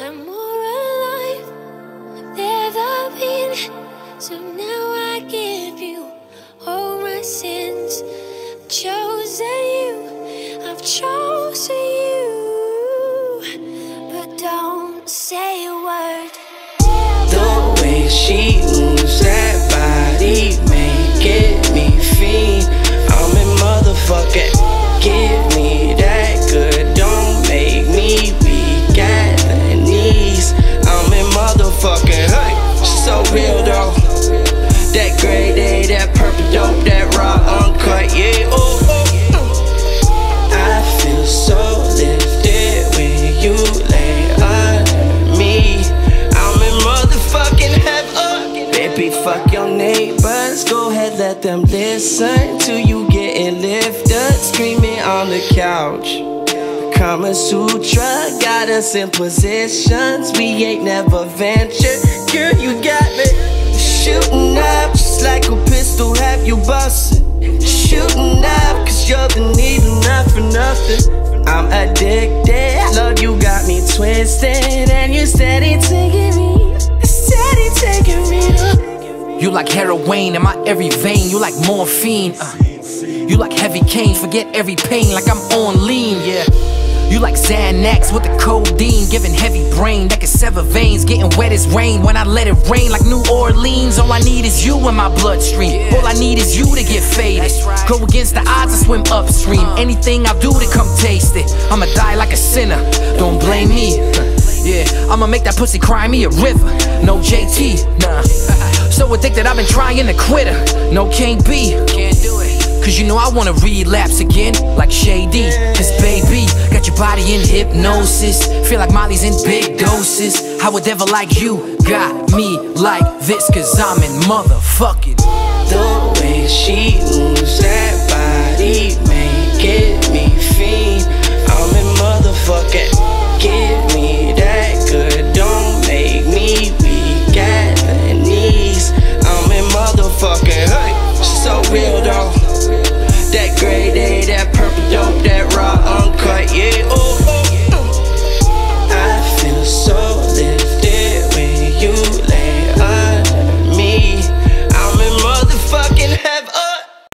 I'm more alive than ever been. So now I give you all my sins. I've chosen you, I've chosen you. But don't say a word. The way she moves that body making me fiend. I'm in motherfucking. Give me Fuck your neighbors. Go ahead, let them listen to you getting lifted, screaming on the couch. Kama Sutra got us in positions we ain't never ventured. Girl, you got me shooting up just like a pistol. Have you busted? Shooting up, cause you're the need enough for nothing. I'm addicted. Love, you got me twisted, and you steady taking. You like heroin in my every vein. You like morphine. Uh. You like heavy cane. Forget every pain like I'm on lean. Yeah. You like Xanax with the codeine, giving heavy brain that can sever veins, getting wet as rain when I let it rain like New Orleans. All I need is you in my bloodstream. All I need is you to get faded. Go against the odds, I swim upstream. Anything I do to come taste it. I'ma die like a sinner. Don't blame me. Yeah, I'ma make that pussy cry me a river. No JT, nah. So addicted, I've been trying to quit her. No, can't be. Can't do it. Cause you know I wanna relapse again, like Shady. Cause baby, got your body in hypnosis. Feel like Molly's in big doses. How a devil like you got me like this? Cause I'm in motherfucking. the way she